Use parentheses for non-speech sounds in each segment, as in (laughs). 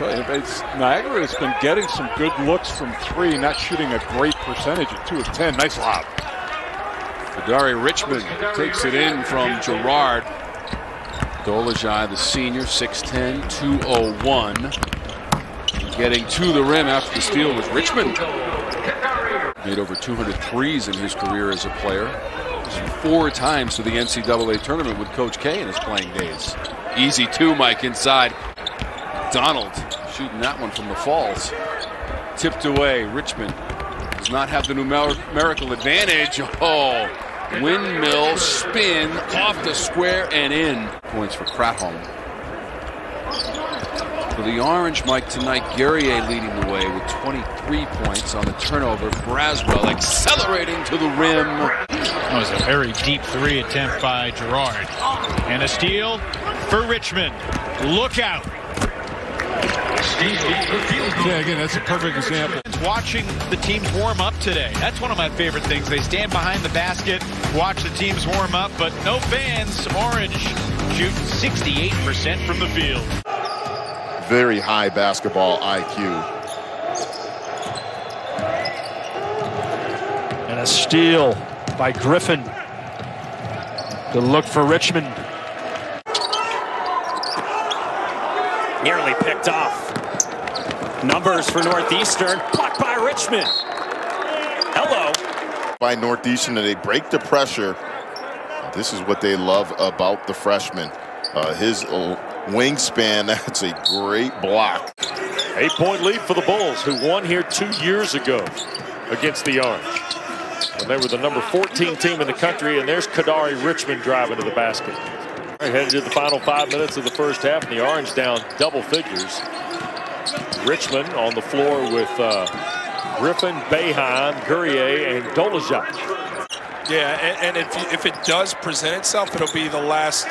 it's, Niagara has been getting some good looks from three, not shooting a great percentage at two of ten. Nice lob. Kadary Richmond takes it in from Girard. Dolezaj, the senior, 6'10", 201. Getting to the rim after the steal was Richmond. Made over 200 threes in his career as a player. Four times to the NCAA tournament with Coach K in his playing days. Easy two, Mike, inside. Donald shooting that one from the falls. Tipped away. Richmond does not have the numerical advantage. Oh, windmill spin off the square and in. Points for Kratholm. For the Orange, Mike, tonight, Guerrier leading the way with 23 points on the turnover. Braswell accelerating to the rim. That was a very deep three attempt by Girard. And a steal for Richmond. Look out. Yeah, again, that's a perfect example. Watching the teams warm up today. That's one of my favorite things. They stand behind the basket, watch the teams warm up, but no fans. Orange shooting 68% from the field. Very high basketball IQ. And a steal by Griffin. Good look for Richmond. Nearly picked off. Numbers for Northeastern. Blocked by Richmond. Hello. By Northeastern, and they break the pressure. This is what they love about the freshman. Uh, his wingspan, (laughs) that's a great block. Eight-point lead for the Bulls, who won here two years ago against the Orange. And they were the number 14 team in the country, and there's Kadary Richmond driving to the basket. Headed to the final five minutes of the first half, and the Orange down double figures. Richmond on the floor with uh, Griffin, Boeheim, Guerrier, and Dolezaj. Yeah, and, and if, if it does present itself, it'll be the last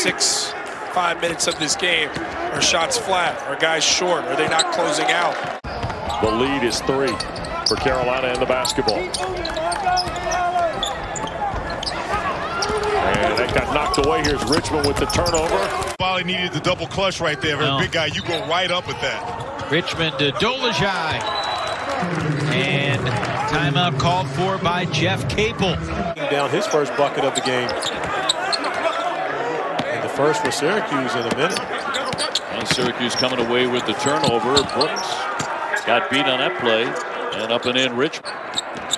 six, five minutes of this game. Are shots flat? Are guys short? Are they not closing out? The lead is three for Carolina in the basketball. And that got knocked away. Here's Richmond with the turnover. Bali needed the double clutch right there. Very No. big guy, you go right up with that. Richmond to Dolezaj. And timeout called for by Jeff Capel. Down his first bucket of the game. And the first for Syracuse in a minute. And Syracuse coming away with the turnover. Brooks got beat on that play. And up and in Richmond.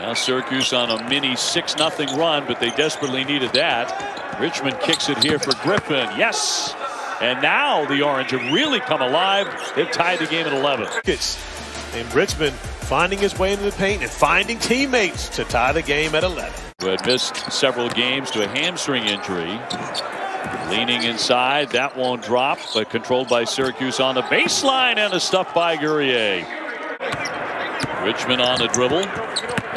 Now Syracuse on a mini 6-0 run, but they desperately needed that. Richmond kicks it here for Griffin. Yes! And now the Orange have really come alive. They've tied the game at 11. And Richmond finding his way into the paint and finding teammates to tie the game at 11. Who had missed several games to a hamstring injury. Leaning inside, that won't drop, but controlled by Syracuse on the baseline and a stuff by Guerrier. Richmond on the dribble.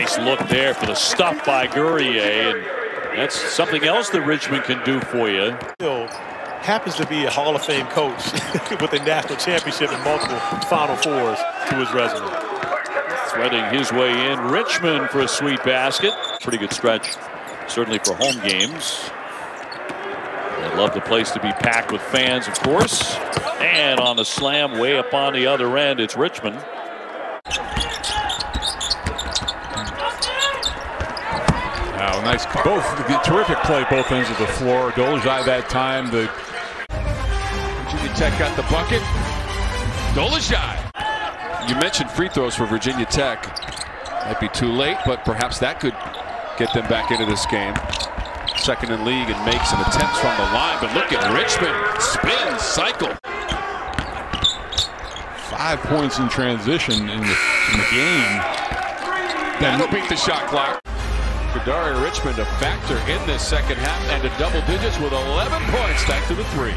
Nice look there for the stuff by Guerrier. And that's something else that Richmond can do for you. Happens to be a Hall of Fame coach (laughs) with a national championship and multiple Final Fours to his resume. Threading his way in. Richmond for a sweet basket. Pretty good stretch, certainly for home games. I'd love the place to be packed with fans, of course. And on the slam, way up on the other end, it's Richmond. Nice. Both terrific play, both ends of the floor. Dolezaj that time. The Virginia Tech got the bucket. Dolezaj. You mentioned free throws for Virginia Tech. Might be too late, but perhaps that could get them back into this game. Second in league and makes an attempt from the line, but look at Richmond. Spin, cycle. five points in transition in the, in the game. That'll beat the shot clock. Kadary Richmond a factor in this second half and to double digits with 11 points back to the three.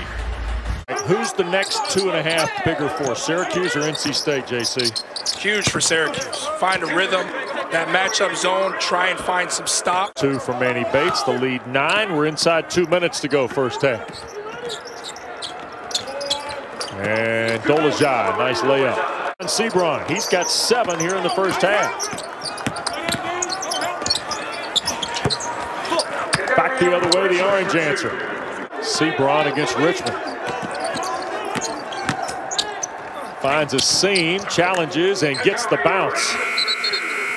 Who's the next two and a half bigger for, Syracuse or NC State, JC? Huge for Syracuse. Find a rhythm, that matchup zone, try and find some stop. Two for Manny Bates, the lead nine. We're inside two minutes to go first half. And Dolezaj, nice layup. And Seabron, he's got seven here in the first half. Back the other way, the orange answer. Seabron against Richmond. Finds a seam, challenges, and gets the bounce.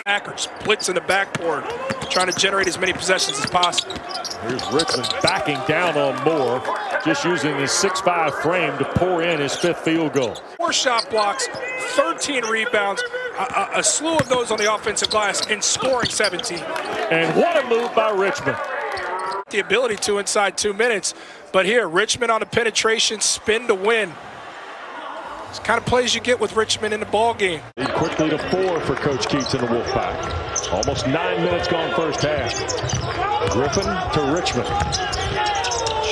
Packers blitz in the backboard, trying to generate as many possessions as possible. Here's Richmond backing down on Moore, just using his 6'5 frame to pour in his fifth field goal. Four shot blocks, 13 rebounds, a, a, a slew of those on the offensive glass, and scoring 17. And what a move by Richmond. The ability to inside two minutes, but here, Richmond on the penetration, spin to win. It's kind of plays you get with Richmond in the ball game. Quickly to four for Coach Keatts and the Wolfpack. Almost nine minutes gone first half. Griffin to Richmond.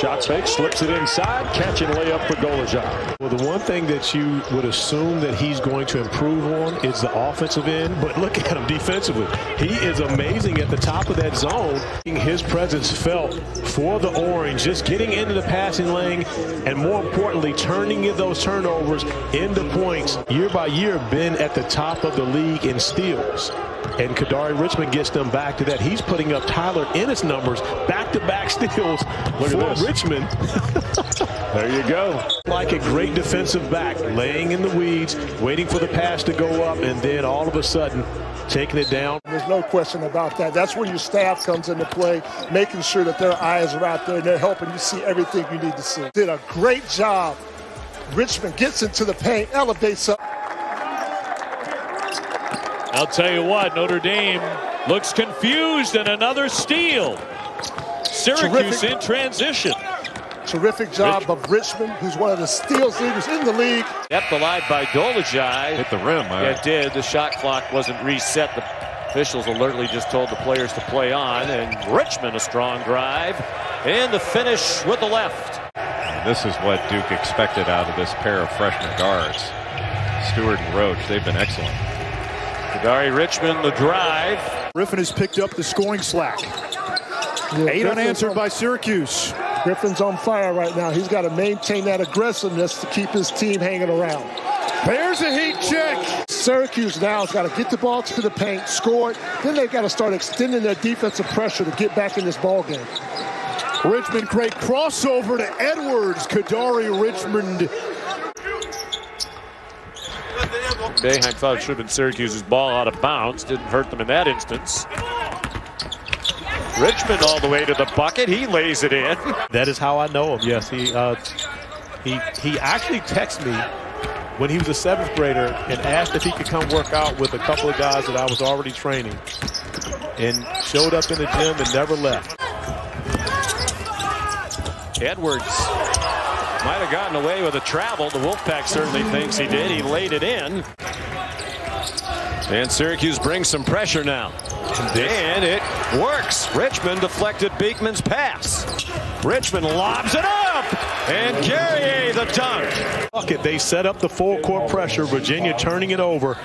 Shot fake, slips it inside, catch and layup for Dolezaj. Well, the one thing that you would assume that he's going to improve on is the offensive end, but (laughs) look at him defensively. He is amazing at the top of that zone. His presence felt for the Orange, just getting into the passing lane, and more importantly, turning those turnovers into points. Year by year, been at the top of the league in steals. And Kadary Richmond gets them back to that. He's putting up Tyler Ennis numbers, back-to-back steals Look for at this. Richmond. (laughs) There you go. Like a great defensive back, laying in the weeds, waiting for the pass to go up, and then all of a sudden taking it down. There's no question about that. That's where your staff comes into play, making sure that their eyes are out there and they're helping you see everything you need to see. Did a great job. Richmond gets into the paint, elevates up. I'll tell you what, Notre Dame looks confused and another steal. Syracuse Terrific. in transition. Terrific job of Richmond, who's one of the steals leaders in the league. Kept alive by Dolezaj. Hit the rim. uh, It did. The shot clock wasn't reset. The officials alertly just told the players to play on. And Richmond a strong drive. And the finish with the left. This is what Duke expected out of this pair of freshman guards. Steward and Roach, they've been excellent. Kadary Richmond the drive. Griffin has picked up the scoring slack. Eight unanswered by Syracuse. Griffin's on fire right now. He's got to maintain that aggressiveness to keep his team hanging around. There's a heat check. Syracuse now has got to get the ball to the paint, score it. Then they've got to start extending their defensive pressure to get back in this ball game. Richmond great crossover to Edwards. Kadary Richmond. Boeheim thought it should have been Syracuse's ball out of bounds. Didn't hurt them in that instance. Richmond all the way to the bucket. He lays it in. (laughs) That is how I know him. Yes, he uh, he he actually texted me when he was a seventh grader and asked if he could come work out with a couple of guys that I was already training, and showed up in the gym and never left. Edwards might have gotten away with a travel. The Wolfpack certainly thinks he did. He laid it in. And Syracuse brings some pressure now. And it works. Richmond deflected Beekman's pass. Richmond lobs it up. And Guerrier the dunk. Bucket. They set up the full court pressure. Virginia turning it over.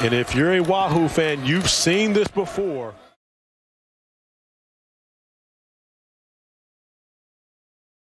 And if you're a Wahoo fan, you've seen this before.